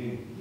you.